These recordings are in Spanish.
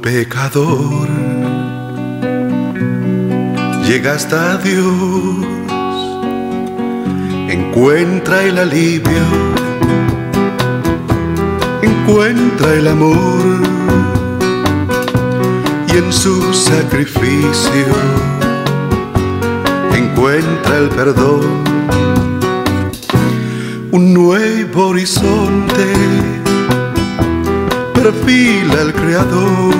pecador llega hasta Dios, encuentra el alivio, encuentra el amor y en su sacrificio encuentra el perdón, un nuevo horizonte perfila el Creador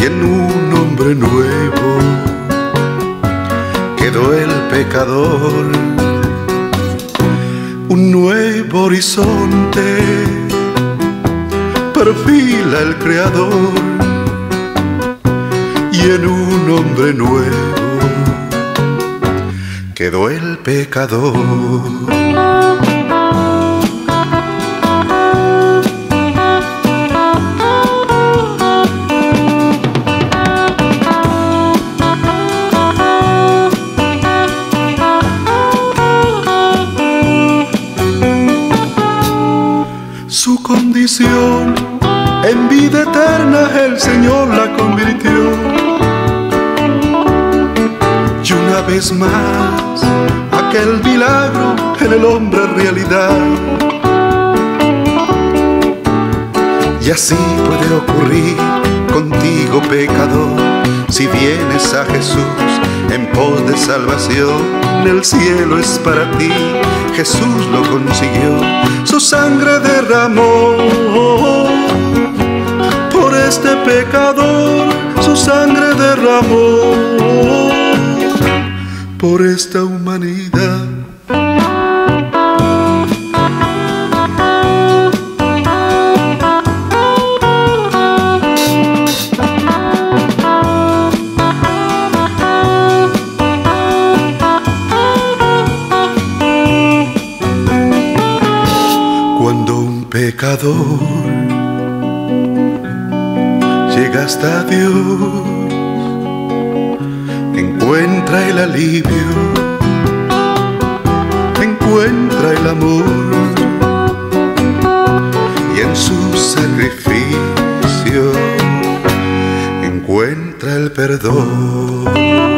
y en un hombre nuevo quedó el pecador. Un nuevo horizonte perfila el Creador y en un hombre nuevo quedó el pecador. En vida eterna el Señor la convirtió. Y una vez más, aquel milagro en el hombre realidad. Y así puede ocurrir contigo, pecador, si vienes a Jesús en pos de salvación. El cielo es para ti, Jesús lo consiguió, su sangre derramó por este pecador, su sangre derramó por esta humanidad. pecador. Llega hasta Dios, encuentra el alivio, encuentra el amor. Y en su sacrificio encuentra el perdón.